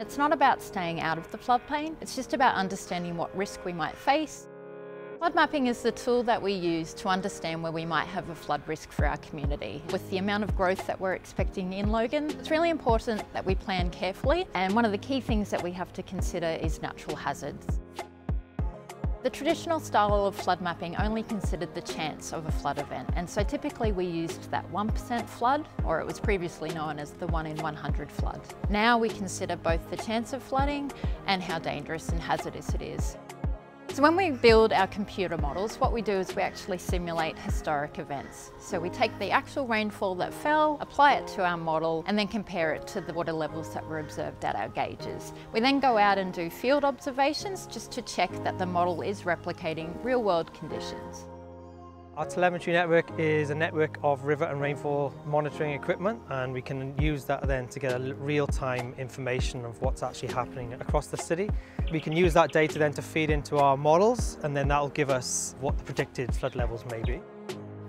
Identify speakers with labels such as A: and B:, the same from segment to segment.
A: It's not about staying out of the floodplain, it's just about understanding what risk we might face. Flood mapping is the tool that we use to understand where we might have a flood risk for our community. With the amount of growth that we're expecting in Logan, it's really important that we plan carefully and one of the key things that we have to consider is natural hazards. The traditional style of flood mapping only considered the chance of a flood event and so typically we used that 1% flood or it was previously known as the 1 in 100 flood. Now we consider both the chance of flooding and how dangerous and hazardous it is. So when we build our computer models, what we do is we actually simulate historic events. So we take the actual rainfall that fell, apply it to our model, and then compare it to the water levels that were observed at our gauges. We then go out and do field observations just to check that the model is replicating real world conditions.
B: Our telemetry network is a network of river and rainfall monitoring equipment and we can use that then to get real-time information of what's actually happening across the city. We can use that data then to feed into our models and then that'll give us what the predicted flood levels may be.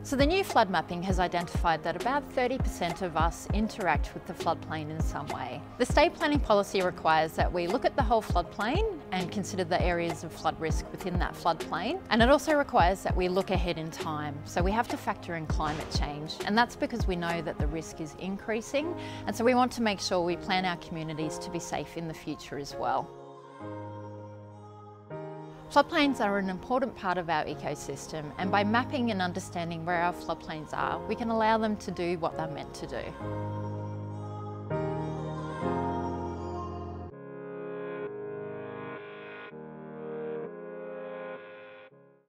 A: So the new flood mapping has identified that about 30% of us interact with the floodplain in some way. The state planning policy requires that we look at the whole floodplain and consider the areas of flood risk within that floodplain. And it also requires that we look ahead in time. So we have to factor in climate change. And that's because we know that the risk is increasing. And so we want to make sure we plan our communities to be safe in the future as well. Floodplains are an important part of our ecosystem and by mapping and understanding where our floodplains are, we can allow them to do what they're meant to do.